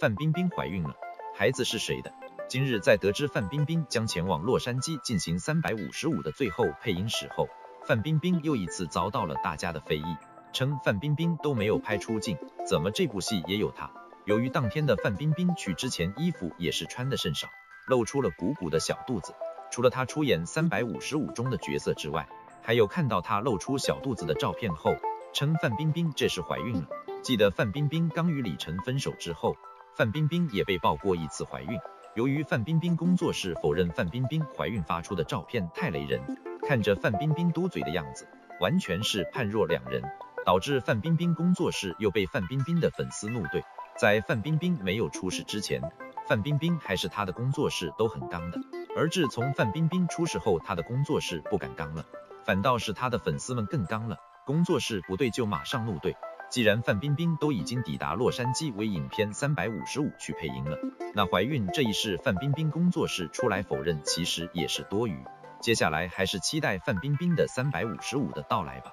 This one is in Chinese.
范冰冰怀孕了，孩子是谁的？今日在得知范冰冰将前往洛杉矶进行三百五十五的最后配音时候，范冰冰又一次遭到了大家的非议，称范冰冰都没有拍出镜，怎么这部戏也有她？由于当天的范冰冰去之前衣服也是穿的甚少，露出了鼓鼓的小肚子。除了她出演三百五十五中的角色之外，还有看到她露出小肚子的照片后，称范冰冰这是怀孕了。记得范冰冰刚与李晨分手之后，范冰冰也被曝过一次怀孕。由于范冰冰工作室否认范冰冰怀孕发出的照片太雷人，看着范冰冰嘟嘴的样子，完全是判若两人，导致范冰冰工作室又被范冰冰的粉丝怒怼。在范冰冰没有出事之前，范冰冰还是她的工作室都很刚的，而自从范冰冰出事后，她的工作室不敢刚了，反倒是她的粉丝们更刚了，工作室不对就马上怒怼。既然范冰冰都已经抵达洛杉矶为影片三百五十五去配音了，那怀孕这一事范冰冰工作室出来否认，其实也是多余。接下来还是期待范冰冰的三百五十五的到来吧。